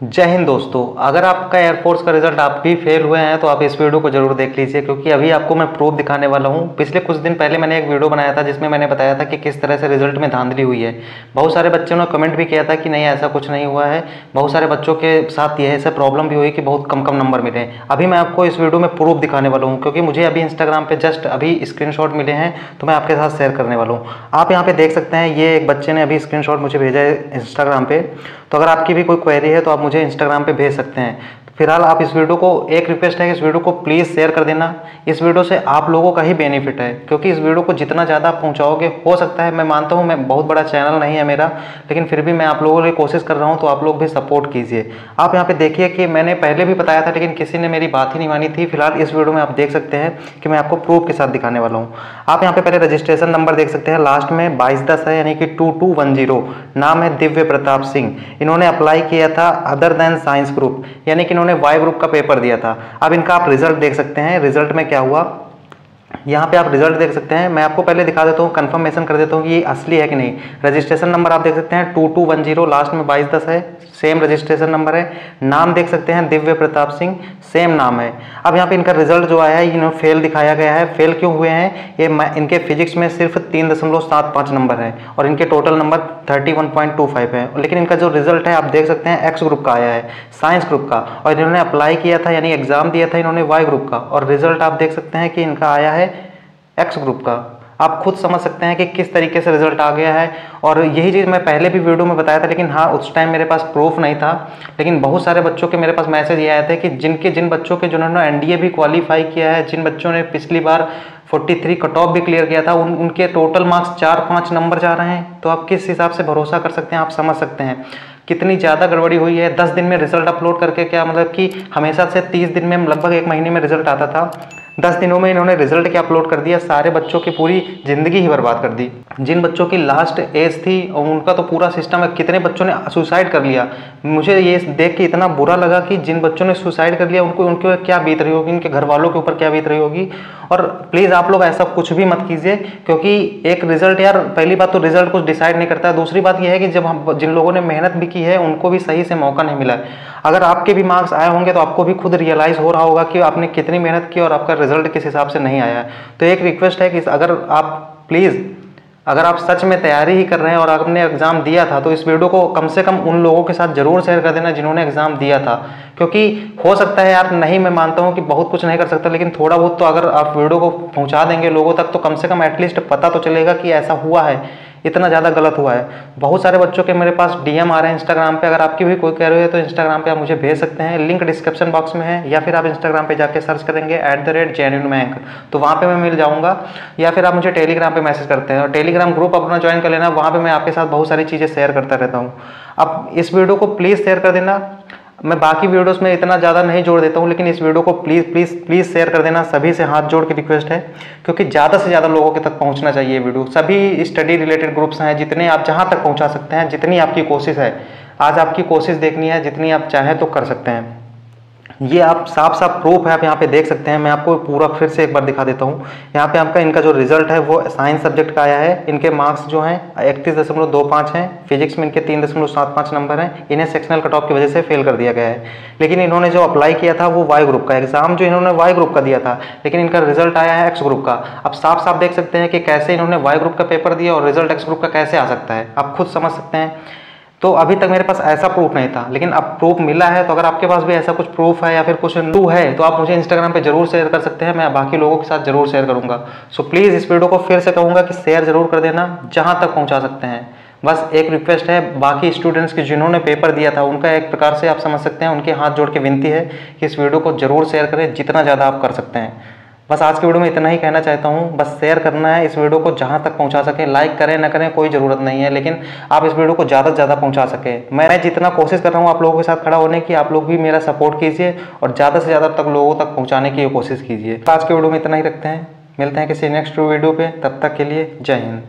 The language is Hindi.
जय हिंद दोस्तों। अगर आपका एयरफोर्स का रिज़ल्ट आप भी फेल हुए हैं तो आप इस वीडियो को ज़रूर देख लीजिए, क्योंकि अभी आपको मैं प्रूफ दिखाने वाला हूँ। पिछले कुछ दिन पहले मैंने एक वीडियो बनाया था, जिसमें मैंने बताया था कि किस तरह से रिज़ल्ट में धांधली हुई है। बहुत सारे बच्चों ने कमेंट भी किया था कि नहीं, ऐसा कुछ नहीं हुआ है। बहुत सारे बच्चों के साथ यह ऐसा प्रॉब्लम भी हुई कि बहुत कम कम नंबर मिले। अभी मैं आपको इस वीडियो में प्रूफ दिखाने वाला हूँ, क्योंकि मुझे अभी इंस्टाग्राम पर जस्ट अभी स्क्रीन मिले हैं तो मैं आपके साथ शेयर करने वाला हूँ। आप यहाँ पे देख सकते हैं, ये एक बच्चे ने अभी स्क्रीन मुझे भेजा है इंस्टाग्राम पे। तो अगर आपकी भी कोई क्वेरी है तो आप मुझे इंस्टाग्राम पे भेज सकते हैं। फ़िलहाल आप इस वीडियो को, एक रिक्वेस्ट है कि इस वीडियो को प्लीज़ शेयर कर देना। इस वीडियो से आप लोगों का ही बेनिफिट है, क्योंकि इस वीडियो को जितना ज़्यादा पहुंचाओगे, हो सकता है, मैं मानता हूँ, मैं बहुत बड़ा चैनल नहीं है मेरा, लेकिन फिर भी मैं आप लोगों की कोशिश कर रहा हूँ तो आप लोग भी सपोर्ट कीजिए। आप यहाँ पर देखिए कि मैंने पहले भी बताया था, लेकिन किसी ने मेरी बात ही नहीं मानी थी। फ़िलहाल इस वीडियो में आप देख सकते हैं कि मैं आपको प्रूफ के साथ दिखाने वाला हूँ। आप यहाँ पे पहले रजिस्ट्रेशन नंबर देख सकते हैं लास्ट में बाईस दस है, यानी कि टू टू वन ज़ीरो नाम है दिव्य प्रताप सिंह। इन्होंने अप्लाई किया था अदर देन साइंस ग्रुप यानी कि इन्होंने वाई ग्रुप का पेपर दिया था। अब इनका आप रिज़ल्ट देख सकते हैं। रिज़ल्ट में क्या हुआ? यहाँ पे आप रिज़ल्ट देख सकते हैं। मैं आपको पहले दिखा देता हूँ कंफर्मेशन कर देता हूँ कि ये असली है कि नहीं। रजिस्ट्रेशन नंबर आप देख सकते हैं two two one zero last में बाईस दस है सेम रजिस्ट्रेशन नंबर है। नाम देख सकते हैं, दिव्य प्रताप सिंह सेम नाम है। अब यहाँ पे इनका रिज़ल्ट जो आया है इन्होंने फेल दिखाया गया है। फेल क्यों हुए हैं? ये इनके फिजिक्स में सिर्फ़ तीन दशमलव सात नंबर है और इनके total number thirty one point two five है। लेकिन इनका जो रिज़ल्ट है, आप देख सकते हैं एक्स ग्रुप का आया है साइंस ग्रुप का। और इन्होंने अप्लाई किया था, यानी एग्ज़ाम दिया था इन्होंने वाई ग्रुप का। और रिज़ल्ट आप देख सकते हैं कि इनका आया है एक्स ग्रुप का। आप खुद समझ सकते हैं कि किस तरीके से रिज़ल्ट आ गया है। और यही चीज़ मैं पहले भी वीडियो में बताया था, लेकिन हाँ उस टाइम मेरे पास प्रूफ नहीं था। लेकिन बहुत सारे बच्चों के मेरे पास मैसेज ये आए थे कि जिनके, जिन बच्चों के जिन्होंने एनडीए भी क्वालिफाई किया है, जिन बच्चों ने पिछली बार 43 कट ऑफ़ भी क्लियर किया था, उन, उनके टोटल मार्क्स चार पाँच नंबर जा रहे हैं। तो आप किस हिसाब से भरोसा कर सकते हैं, आप समझ सकते हैं। कितनी ज़्यादा गड़बड़ी हुई है। दस दिन में रिज़ल्ट अपलोड करके क्या मतलब कि हमेशा से तीस दिन में लगभग एक महीने में रिज़ल्ट आता था। दस दिनों में इन्होंने रिज़ल्ट क्या अपलोड कर दिया? सारे बच्चों की पूरी ज़िंदगी ही बर्बाद कर दी। जिन बच्चों की लास्ट एज थी और उनका तो पूरा सिस्टम है। कितने बच्चों ने सुसाइड कर लिया? मुझे ये देख के इतना बुरा लगा कि जिन बच्चों ने सुसाइड कर लिया, उनको, उनके क्या बीत रही होगी? उनके घर वालों के ऊपर क्या बीत रही होगी? और प्लीज़ आप लोग ऐसा कुछ भी मत कीजिए, क्योंकि एक रिज़ल्ट यार, पहली बात तो रिज़ल्ट कुछ डिसाइड नहीं करता है। दूसरी बात यह है कि जब हम, जिन लोगों ने मेहनत भी की है, उनको भी सही से मौका नहीं मिला अगर आपके भी मार्क्स आए होंगे तो आपको भी खुद रियलाइज़ हो रहा होगा कि आपने कितनी मेहनत की और आपका रिज़ल्ट किस हिसाब से नहीं आया। है तो एक रिक्वेस्ट है कि अगर आप प्लीज़ अगर आप सच में तैयारी ही कर रहे हैं और आपने एग्ज़ाम दिया था तो इस वीडियो को कम से कम उन लोगों के साथ ज़रूर शेयर कर देना जिन्होंने एग्ज़ाम दिया था। क्योंकि हो सकता है यार, नहीं, मैं मानता हूँ कि बहुत कुछ नहीं कर सकता, लेकिन थोड़ा बहुत तो अगर आप वीडियो को पहुँचा देंगे लोगों तक तो कम से कम एटलीस्ट पता तो चलेगा कि ऐसा हुआ है। इतना ज़्यादा गलत हुआ है। बहुत सारे बच्चों के मेरे पास डीएम आ रहे हैं इंस्टाग्राम पे। अगर आपकी भी कोई कह रही है तो इंस्टाग्राम पे आप मुझे भेज सकते हैं। लिंक डिस्क्रिप्शन बॉक्स में है, या फिर आप इंस्टाग्राम पे जाके सर्च करेंगे at the rate genuine bank तो वहाँ पर मैं मिल जाऊँगा, या फिर आप मुझे टेलीग्राम पर मैसेज करते हैं। और टेलीग्राम ग्रुप अपना ज्वाइन कर लेना। वहाँ पर मैं आपके साथ बहुत सारी चीज़ें शेयर करता रहता हूँ। अब इस वीडियो को प्लीज़ शेयर कर देना। मैं बाकी वीडियोस में इतना ज़्यादा नहीं जोड़ देता हूँ, लेकिन इस वीडियो को प्लीज़ प्लीज़ प्लीज़ शेयर कर देना। सभी से हाथ जोड़ के रिक्वेस्ट है, क्योंकि ज़्यादा से ज़्यादा लोगों के तक पहुँचना चाहिए वीडियो। सभी स्टडी रिलेटेड ग्रुप्स हैं, जितने आप जहाँ तक पहुँचा सकते हैं, जितनी आपकी कोशिश है। आज आपकी कोशिश देखनी है, जितनी आप चाहें तो कर सकते हैं। ये आप साफ़ साफ़ प्रूफ है, आप यहाँ पे देख सकते हैं। मैं आपको पूरा फिर से एक बार दिखा देता हूँ। यहाँ पे आपका इनका जो रिज़ल्ट है, वो साइंस सब्जेक्ट का आया है। इनके मार्क्स जो हैं, इकतीस दशमलव दो पाँच हैं। फिजिक्स में इनके तीन दशमलव सात पाँच नंबर हैं। इन्हें सेक्शनल कट ऑफ़ की वजह से फेल कर दिया गया है। लेकिन इन्होंने जो अप्लाई किया था, वो वाई ग्रुप का एग्ज़ाम जो इन्होंने वाई ग्रुप का दिया था, लेकिन इनका रिज़ल्ट आया है एक्स ग्रुप का। अब साफ़ साफ़ देख सकते हैं कि कैसे इन्होंने वाई ग्रुप का पेपर दिया और रिज़ल्ट एक्स ग्रुप का कैसे आ सकता है। आप खुद समझ सकते हैं। तो अभी तक मेरे पास ऐसा प्रूफ नहीं था। लेकिन अब प्रूफ मिला है तो अगर आपके पास भी ऐसा कुछ प्रूफ है या फिर कुछ न्यू है तो आप मुझे इंस्टाग्राम पे ज़रूर शेयर कर सकते हैं, मैं बाकी लोगों के साथ ज़रूर शेयर करूँगा। सो प्लीज़ इस वीडियो को फिर से कहूँगा कि शेयर ज़रूर कर देना, जहाँ तक पहुँचा सकते हैं। बस एक रिक्वेस्ट है, बाकी स्टूडेंट्स की जिन्होंने पेपर दिया था, उनका एक प्रकार से आप समझ सकते हैं, उनके हाथ जोड़ के विनती है कि इस वीडियो को ज़रूर शेयर करें, जितना ज़्यादा आप कर सकते हैं। बस आज के वीडियो में इतना ही कहना चाहता हूँ। बस शेयर करना है इस वीडियो को जहाँ तक पहुँचा सके। लाइक करें, ना करें, कोई ज़रूरत नहीं है। लेकिन आप इस वीडियो को ज़्यादा से ज़्यादा पहुँचा सके। मैं जितना कोशिश कर रहा हूँ आप लोगों के साथ खड़ा होने की, आप लोग भी मेरा सपोर्ट कीजिए और ज़्यादा से ज़्यादा तक लोगों तक पहुँचाने की कोशिश कीजिए। आज के वीडियो में इतना ही रखते हैं। मिलते हैं किसी नेक्स्ट वीडियो पर तब तक के लिए जय हिंद।